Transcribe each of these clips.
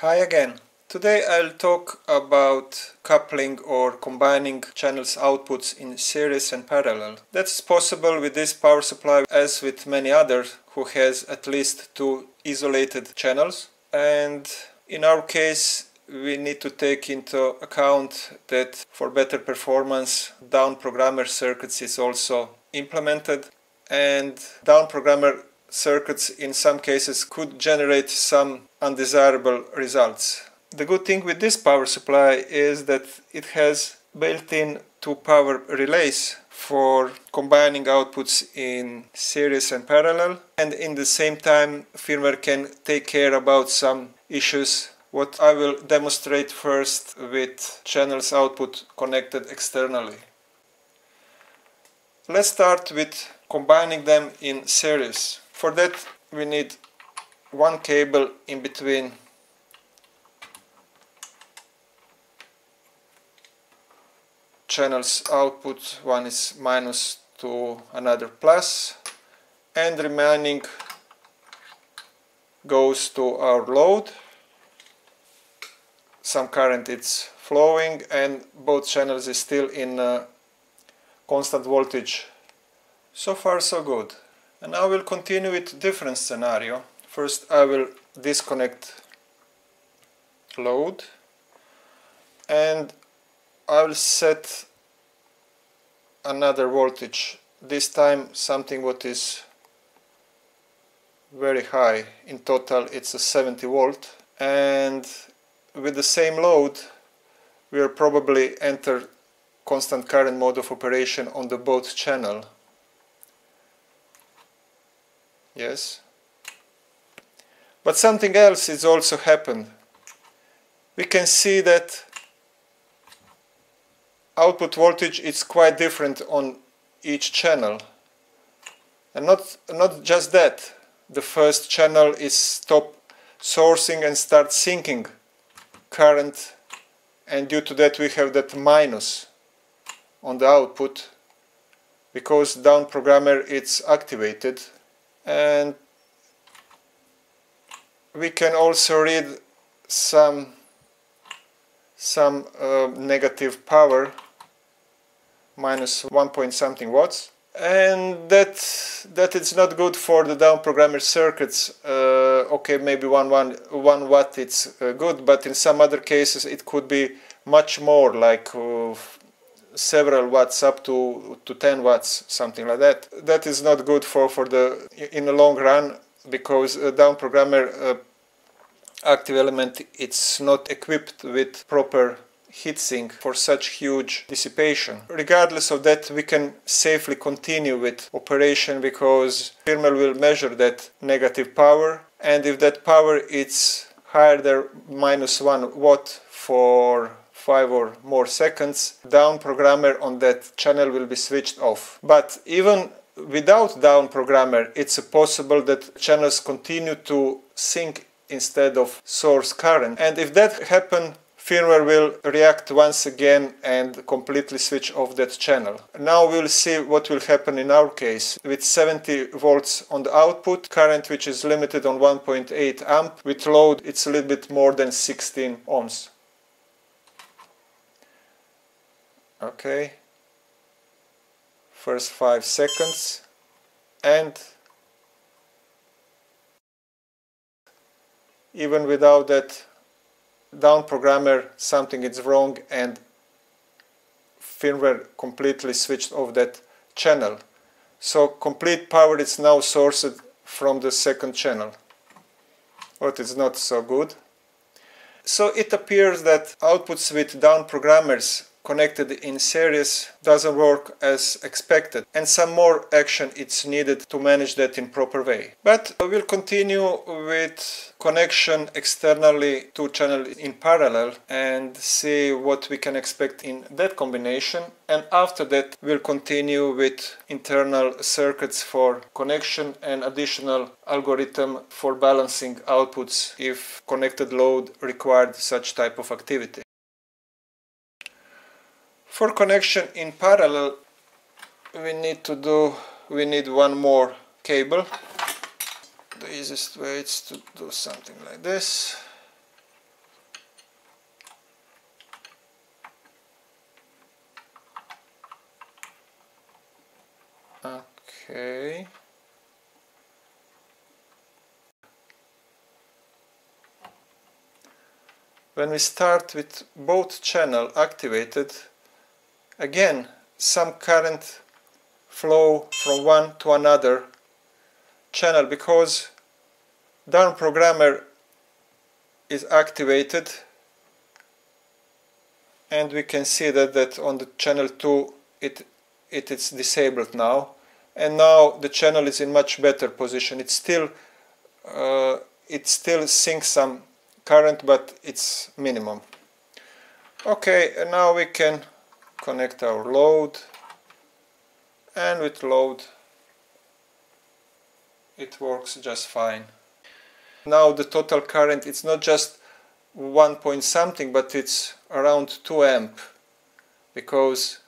Hi again. Today I'll talk about coupling or combining channels outputs in series and parallel. That's possible with this power supply as with many others who has at least two isolated channels and in our case we need to take into account that for better performance down programmer circuits is also implemented and down programmer circuits in some cases could generate some undesirable results. The good thing with this power supply is that it has built-in two power relays for combining outputs in series and parallel and in the same time firmware can take care about some issues what I will demonstrate first with channels output connected externally. Let's start with combining them in series. For that we need one cable in between. Channels output one is minus to another plus. And remaining goes to our load. Some current is flowing and both channels is still in uh, constant voltage. So far so good and now we'll continue with different scenario. First I will disconnect load. And I will set another voltage. This time something what is very high. In total it's a 70 volt. And with the same load we will probably enter constant current mode of operation on the both channel yes. But something else is also happened. We can see that output voltage is quite different on each channel. And not not just that. The first channel is stop sourcing and start sinking current. And due to that we have that minus on the output because down programmer it's activated and we can also read some some uh, negative power minus 1 point something watts. And that that it's not good for the down programmer circuits. Uh, okay maybe one, one, one watt it's uh, good but in some other cases it could be much more like uh, several watts up to to 10 watts something like that that is not good for for the in the long run because down programmer uh, active element it's not equipped with proper heatsink for such huge dissipation. Regardless of that we can safely continue with operation because thermal will measure that negative power and if that power is higher than minus 1 watt for 5 or more seconds down programmer on that channel will be switched off. But even without down programmer it's possible that channels continue to sink instead of source current and if that happen firmware will react once again and completely switch off that channel. Now we'll see what will happen in our case. With 70 volts on the output, current which is limited on 1.8 amp, with load it's a little bit more than 16 ohms. Okay, first 5 seconds and even without that down programmer something is wrong and firmware completely switched off that channel. So complete power is now sourced from the second channel. But it's not so good. So it appears that outputs with down programmers connected in series doesn't work as expected and some more action it's needed to manage that in proper way. But we'll continue with connection externally to channel in parallel and see what we can expect in that combination and after that we'll continue with internal circuits for connection and additional algorithm for balancing outputs if connected load required such type of activity for connection in parallel we need to do we need one more cable. The easiest way is to do something like this. Okay. When we start with both channel activated again some current flow from one to another channel because down programmer is activated and we can see that, that on the channel 2 it, it is disabled now. And now the channel is in much better position. It still uh, it still sinks some current but it's minimum. Okay and now we can connect our load and with load it works just fine. Now the total current it's not just 1 point something but it's around 2 amp because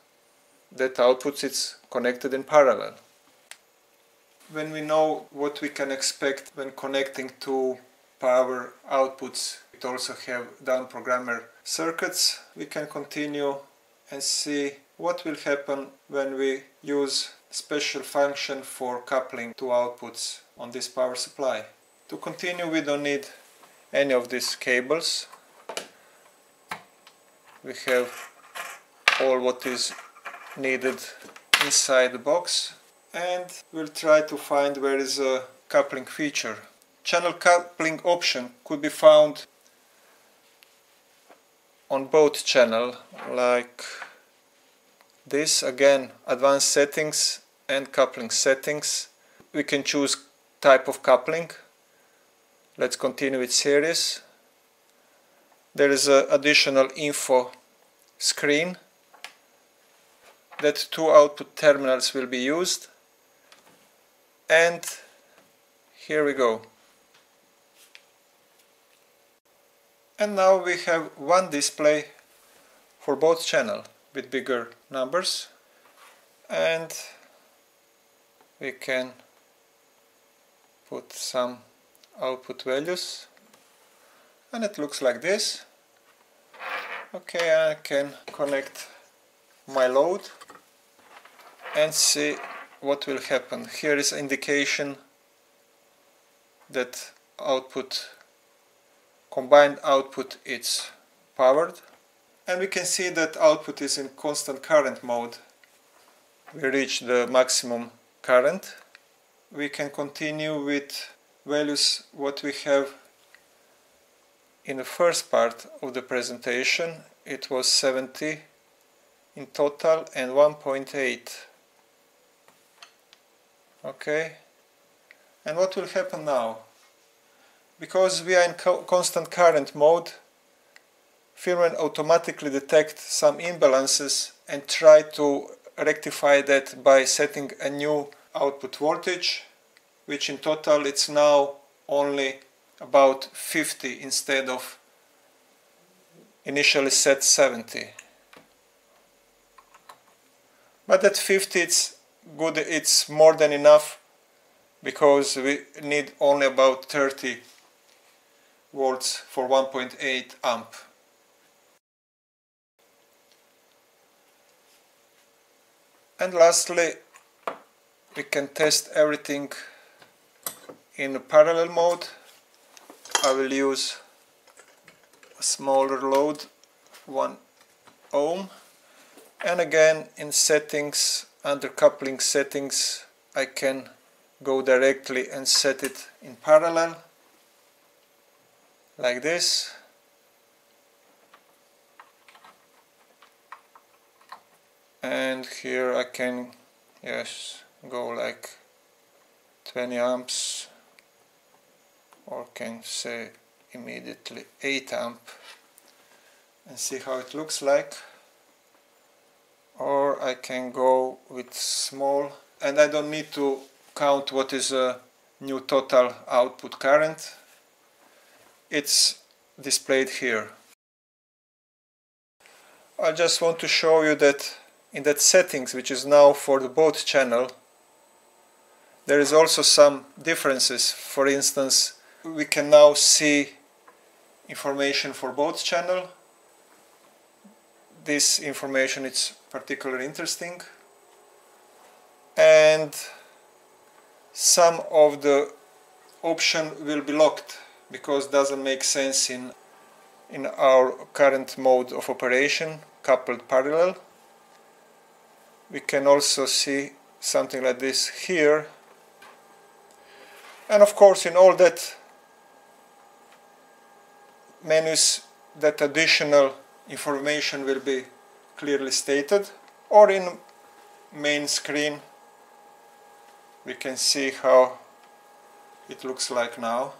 that outputs it's connected in parallel. When we know what we can expect when connecting two power outputs it also have down programmer circuits we can continue and see what will happen when we use special function for coupling two outputs on this power supply. To continue we don't need any of these cables. We have all what is needed inside the box and we'll try to find where is a coupling feature. Channel coupling option could be found on both channel like this again advanced settings and coupling settings. We can choose type of coupling. Let's continue with series. There is an additional info screen that two output terminals will be used. And here we go and now we have one display for both channel with bigger numbers. And we can put some output values. And it looks like this. Okay I can connect my load and see what will happen. Here is indication that output combined output is powered. And we can see that output is in constant current mode. We reach the maximum current. We can continue with values what we have in the first part of the presentation. It was 70 in total and 1.8 okay? And what will happen now because we are in co constant current mode firmware automatically detect some imbalances and try to rectify that by setting a new output voltage which in total it's now only about 50 instead of initially set 70 but at 50 it's good it's more than enough because we need only about 30 volts for 1.8 amp. And lastly we can test everything in parallel mode. I will use a smaller load 1 ohm. And again in settings under coupling settings I can go directly and set it in parallel like this. And here I can yes go like 20 amps or can say immediately 8 amp and see how it looks like. Or I can go with small and I don't need to count what is a new total output current it's displayed here. I just want to show you that in that settings which is now for the both channel there is also some differences. For instance we can now see information for both channel. This information is particularly interesting. And some of the option will be locked because doesn't make sense in in our current mode of operation coupled parallel. We can also see something like this here. And of course in all that menus that additional information will be clearly stated. Or in main screen we can see how it looks like now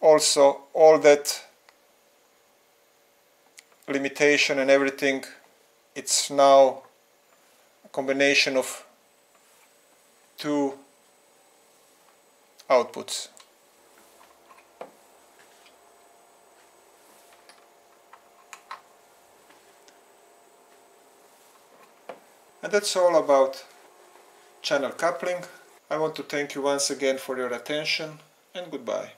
also all that limitation and everything it's now a combination of two outputs And that's all about channel coupling. I want to thank you once again for your attention and goodbye.